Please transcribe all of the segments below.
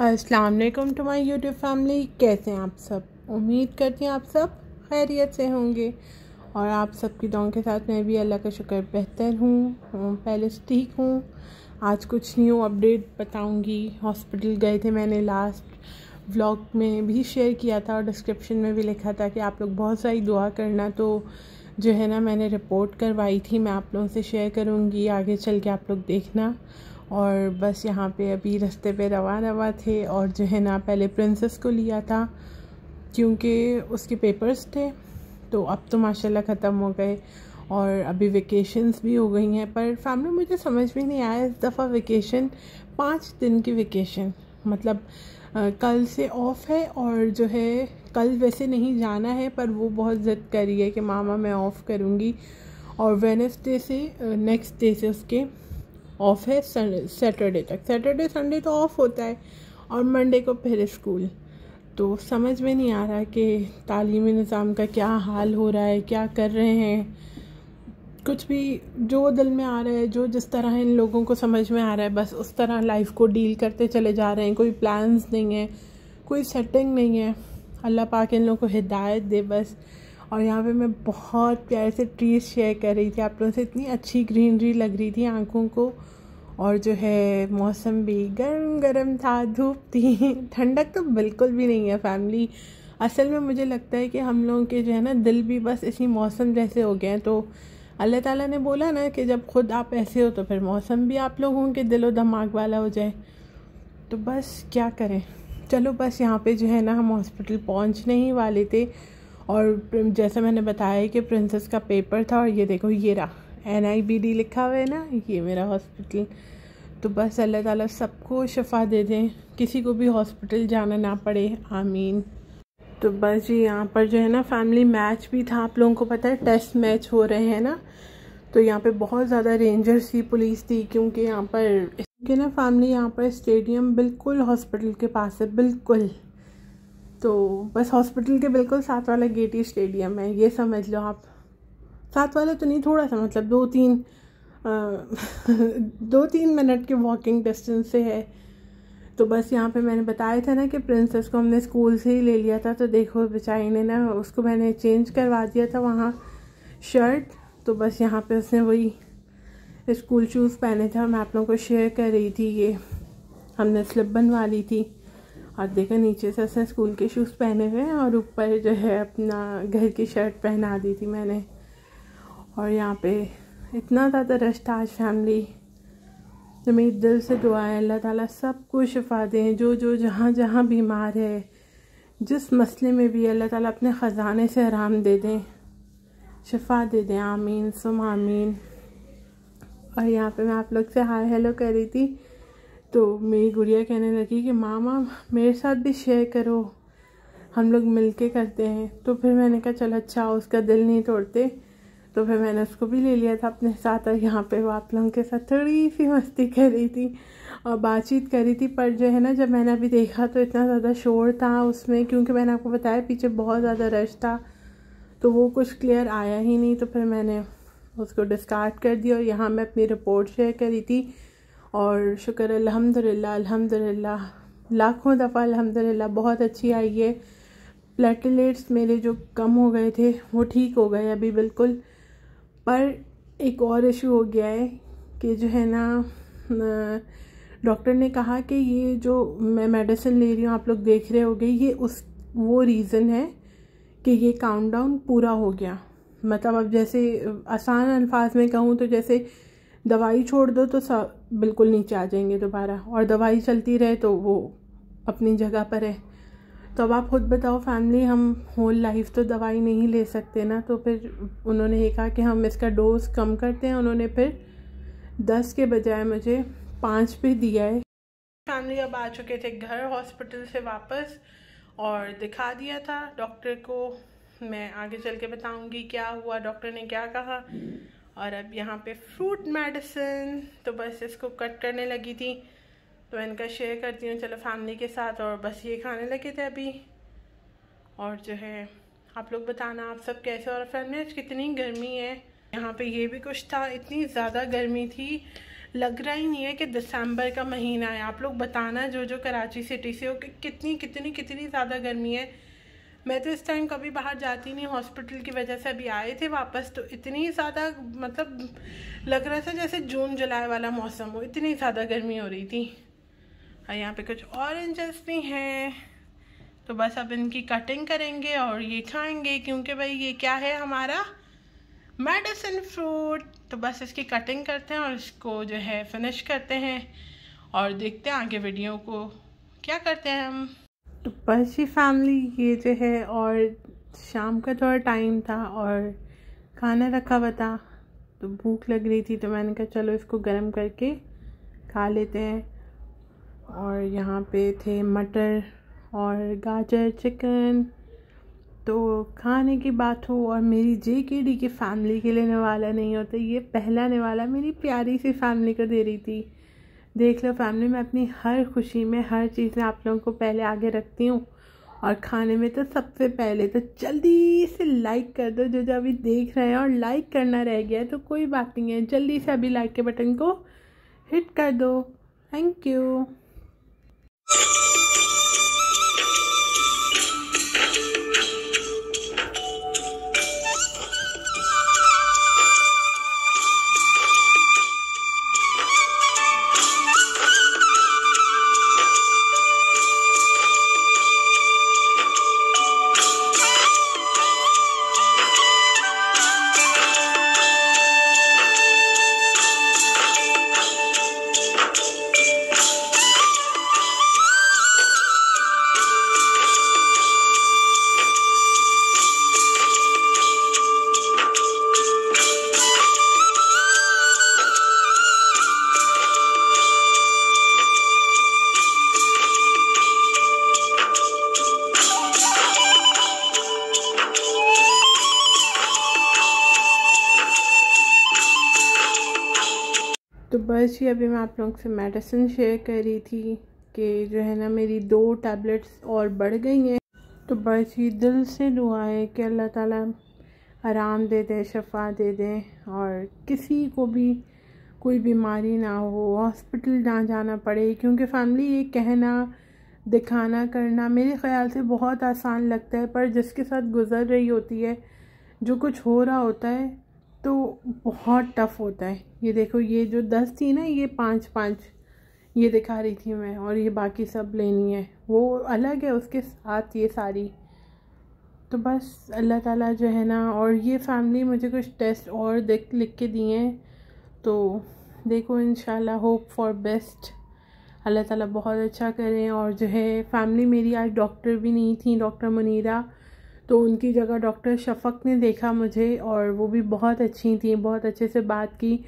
अस्सलाम वालेकुम to my YouTube family. कैसे हैं आप सब? उम्मीद करती हैं आप सब खैरियत से होंगे। और आप सबकी दुआओं के साथ मैं भी अल्लाह का शुक्र बेहतर हूँ पहले से ठीक हूँ। आज कुछ न्यू अपडेट बताऊँगी। हॉस्पिटल गए थे मैंने लास्ट व्लॉग में भी शेयर किया था और डिस्क्रिप्शन में भी लिखा था कि आप लोग बहुत सारी दुआ करना। तो जो है ना, मैंने रिपोर्ट करवाई थी, मैं आप लोगों से शेयर करूँगी। आगे चल के आप लोग देखना। और बस यहाँ पे अभी रास्ते पे रवा रवा थे और जो है ना पहले प्रिंसेस को लिया था क्योंकि उसके पेपर्स थे तो अब तो माशाल्लाह ख़त्म हो गए और अभी वेकेशंस भी हो गई हैं पर फैमिली मुझे समझ में नहीं आया इस दफ़ा वेकेशन पाँच दिन की वेकेशन मतलब आ, कल से ऑफ़ है और जो है कल वैसे नहीं जाना है पर वो बहुत ज़िद करी है कि मामा मैं ऑफ़ करूँगी और वेनसडे से नेक्स्ट डे से उसके ऑफ़ है सैटरडे तक। सैटरडे संडे तो ऑफ़ होता है और मंडे को फिर स्कूल तो समझ में नहीं आ रहा कि तालीमी निज़ाम का क्या हाल हो रहा है, क्या कर रहे हैं। कुछ भी जो दिल में आ रहा है, जो जिस तरह इन लोगों को समझ में आ रहा है, बस उस तरह लाइफ को डील करते चले जा रहे हैं। कोई प्लान्स नहीं है, कोई सेटिंग नहीं है। अल्लाह पाक इन लोगों को हिदायत दे, बस और यहाँ पे मैं बहुत प्यारे से ट्रीज शेयर कर रही थी। आप लोगों से इतनी अच्छी ग्रीनरी लग रही थी आँखों को। और जो है, मौसम भी गर्म गर्म था, धूप थी। ठंडक तो बिल्कुल भी नहीं है फैमिली असल में मुझे लगता है कि हम लोगों के जो है ना, दिल भी बस इसी मौसम जैसे हो गए हैं। तो अल्लाह ताला ने बोला ना कि जब खुद आप ऐसे हो तो फिर मौसम भी आप लोगों के दिलो दिमाग वाला हो जाए। तो बस क्या करें? चलो बस यहाँ पे जो है ना, हम हॉस्पिटल पहुँचने ही वाले थे। और जैसे मैंने बताया कि प्रिंसेस का पेपर था और ये देखो, ये रहा। एन आई बी डी लिखा हुआ है ना, ये मेरा हॉस्पिटल तो बस अल्लाह ताला सबको शफा दे दें, किसी को भी हॉस्पिटल जाना ना पड़े। आमीन। तो बस जी, यहाँ पर जो है ना फैमिली मैच भी था। आप लोगों को पता है टेस्ट मैच हो रहे हैं ना। तो यहाँ पे बहुत ज़्यादा रेंजर्स थी पुलिस थी, क्योंकि यहाँ पर क्योंकि ना फैमिली यहाँ पर स्टेडियम बिल्कुल हॉस्पिटल के पास है, बिल्कुल। तो बस हॉस्पिटल के बिल्कुल साथ वाला गेट ही स्टेडियम है। ये समझ लो आप। साथ वाला तो नहीं थोड़ा सा मतलब दो तीन आ, दो तीन मिनट के वॉकिंग डिस्टेंस से है। तो बस यहाँ पे मैंने बताया था ना कि प्रिंसेस को हमने स्कूल से ही ले लिया था तो देखो बेचारी ने ना उसको मैंने चेंज करवा दिया था वहाँ शर्ट तो बस यहाँ पे उसने वही स्कूल शूज़ पहने थे और मैं आप लोगों को शेयर कर रही थी ये। हमने स्लिप बनवा ली थी। और देखो नीचे से उसने स्कूल के शूज़ पहने हुए हैं और ऊपर जो है अपना घर की शर्ट पहना दी थी मैंने। और यहाँ पे इतना ज़्यादा रश था आज फैमिली तो मेरी दिल से दुआ है, अल्लाह ताला सबको शिफा दें, जो जो, जहाँ जहाँ बीमार है, जिस मसले में भी अल्लाह ताला अपने ख़जाने से आराम दे दें। शिफा दे दें, आमीन, सुम आमीन। और यहाँ पे मैं आप लोग से हाय हेलो कर रही थी। तो मेरी गुड़िया कहने लगी कि, मामा, मेरे साथ भी शेयर करो। हम लोग मिल के करते हैं। तो फिर मैंने कहा, चल अच्छा उसका दिल नहीं तोड़ते। तो फिर मैंने उसको भी ले लिया था अपने साथ और यहाँ पे वो आप लोगों के साथ थोड़ी सी मस्ती कर रही थी और बातचीत कर रही थी। पर जो है ना, जब मैंने अभी देखा तो इतना ज़्यादा शोर था उसमें, क्योंकि मैंने आपको बताया पीछे बहुत ज़्यादा रश था तो वो कुछ क्लियर आया ही नहीं। तो फिर मैंने उसको डिस्कार्ड कर दिया और यहाँ मैं अपनी रिपोर्ट शेयर करी थी। और शुक्र अल्हम्दुलिल्लाह अल्हम्दुलिल्लाह। लाखों दफ़ा अल्हम्दुलिल्लाह, बहुत अच्छी आई है प्लेटलेट्स मेरे जो कम हो गए थे, वो ठीक हो गए अभी बिल्कुल। पर एक और इशू हो गया है कि जो है ना डॉक्टर ने कहा कि ये जो मैं मेडिसिन ले रही हूँ, आप लोग देख रहे होगे, ये उस, वो रीज़न है कि ये काउंटडाउन पूरा हो गया। मतलब अब जैसे आसान अल्फाज में कहूँ तो जैसे दवाई छोड़ दो तो सब बिल्कुल नीचे आ जाएँगे दोबारा। और दवाई चलती रहे तो वो अपनी जगह पर है। तो अब आप खुद बताओ फैमिली हम होल लाइफ तो दवाई नहीं ले सकते ना? तो फिर उन्होंने ये कहा कि हम इसका डोज कम करते हैं। उन्होंने फिर दस के बजाय मुझे पाँच पे दिया है। फैमिली अब आ चुके थे घर हॉस्पिटल से वापस और दिखा दिया था। डॉक्टर को मैं आगे चल के बताऊँगी क्या हुआ डॉक्टर ने क्या कहा। और अब यहाँ पे फ्रूट मेडिसिन तो बस इसको कट करने लगी थी। तो इनका शेयर करती हूँ, चलो फैमिली के साथ और बस ये खाने लगे थे अभी। और जो है, आप लोग बताना आप सब कैसे और फैमिली आज कितनी गर्मी है। यहाँ पे ये भी कुछ था, इतनी ज़्यादा गर्मी थी। लग रहा ही नहीं है कि दिसंबर का महीना है। आप लोग बताना जो जो कराची सिटी से हो कि कितनी कितनी कितनी ज़्यादा गर्मी है। मैं तो इस टाइम कभी बाहर जाती नहीं हॉस्पिटल की वजह से अभी आए थे वापस तो इतनी ज़्यादा मतलब लग रहा था जैसे जून, जुलाई वाला मौसम हो। इतनी ज़्यादा गर्मी हो रही थी। और यहाँ पे कुछ ऑरेंजेस भी हैं। तो बस अब इनकी कटिंग करेंगे और ये खाएँगे, क्योंकि भाई ये क्या है हमारा? मेडिसिन फ्रूट तो बस इसकी कटिंग करते हैं और इसको जो है फिनिश करते हैं। और देखते हैं आगे वीडियो को। क्या करते हैं हम? तो बस ही फैमिली ये जो है और शाम का थोड़ा टाइम था और खाना रखा हुआ था तो भूख लग रही थी तो मैंने कहा चलो इसको गर्म करके खा लेते हैं। और यहाँ पे थे मटर और गाजर चिकन तो खाने की बात हो और मेरी जे के डी की फैमिली के लिए नवाला नहीं होता, ये पहला नवाला मेरी प्यारी सी फैमिली को दे रही थी। देख लो फैमिली, में अपनी हर खुशी में, हर चीज़ में आप लोगों को पहले आगे रखती हूँ। और खाने में तो सबसे पहले तो जल्दी से लाइक कर दो, जो जो अभी देख रहे हैं और लाइक करना रह गया तो कोई बात नहीं है। जल्दी से अभी लाइक के बटन को हिट कर दो। थैंक यू बस ही अभी मैं आप लोगों से मेडिसिन शेयर कर रही थी कि जो है ना मेरी दो टैबलेट्स और बढ़ गई हैं। तो बस ही दिल से दुआ है कि अल्लाह ताला आराम दे दे, शफा दे दे और किसी को भी कोई बीमारी ना हो हॉस्पिटल ना जाना पड़े। क्योंकि फैमिली ये कहना, दिखाना, करना मेरे ख्याल से बहुत आसान लगता है, पर जिसके साथ गुज़र रही होती है, जो कुछ हो रहा होता है तो बहुत टफ़ होता है। ये देखो, ये जो दस थी ना, ये पाँच पाँच, ये दिखा रही थी मैं, और ये बाकी सब लेनी है। वो अलग है, उसके साथ ये सारी। तो बस अल्लाह ताला जो है ना, और ये फैमिली मुझे कुछ टेस्ट और देख, लिख के दिए हैं। तो देखो इन होप फॉर बेस्ट अल्लाह ताला बहुत अच्छा करें, और जो है फैमिली मेरी आज डॉक्टर भी नहीं थी डॉक्टर मुनीरा। तो उनकी जगह डॉक्टर शफ़क ने देखा मुझे और वो भी बहुत अच्छी थी, बहुत अच्छे से बात की।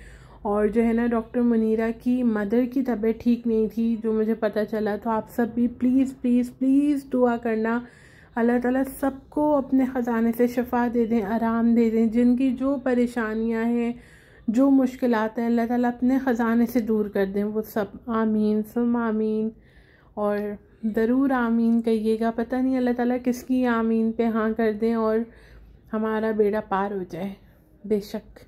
और जो है ना, डॉक्टर मुनीरा की मदर की तबीयत ठीक नहीं थी, जो मुझे पता चला तो आप सब भी प्लीज़ प्लीज़ प्लीज़ दुआ करना। अल्लाह ताला सबको अपने ख़जाने से शफा दे दें, आराम दे दें। जिनकी जो परेशानियाँ हैं, जो मुश्किल हैं, अल्लाह ताला अपने ख़जाने से दूर कर दें। वो सब, आमीन सुम आमीन। और ज़रूर आमीन कहिएगा। पता नहीं अल्लाह ताला किसकी आमीन पे हाँ कर दें और हमारा बेड़ा पार हो जाए। बेशक।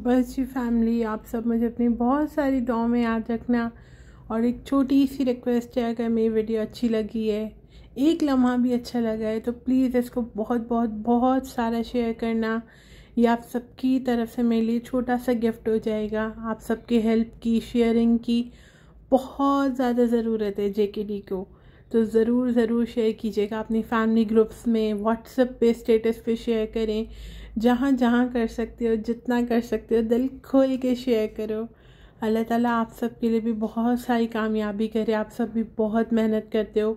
बस जी फैमिली, आप सब मुझे अपनी बहुत सारी दुआ में याद रखना। और एक छोटी सी रिक्वेस्ट है, अगर मेरी वीडियो अच्छी लगी है, एक लम्हा भी अच्छा लगा है तो प्लीज़ इसको बहुत बहुत बहुत सारा शेयर करना। ये आप सबकी तरफ़ से मेरे लिए छोटा सा गिफ्ट हो जाएगा। आप सबके हेल्प की, शेयरिंग की बहुत ज़्यादा ज़रूरत है जे के। तो ज़रूर ज़रूर शेयर कीजिएगा अपनी फैमिली ग्रुप्स में, व्हाट्सएप पे स्टेटस पे शेयर करें। जहाँ जहाँ कर सकते हो, जितना कर सकते हो, दिल खोल के शेयर करो। अल्लाह ताला आप सब के लिए भी बहुत सारी कामयाबी करे, आप सब भी बहुत मेहनत करते हो।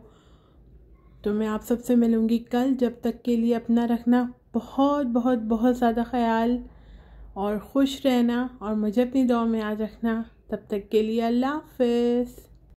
तो मैं आप सबसे मिलूँगी कल, जब तक के लिए अपना रखना बहुत बहुत बहुत ज़्यादा ख्याल और खुश रहना और मुझे अपनी दौड़ में याद रखना। तब तक के लिए अल्लाह हाफिज़।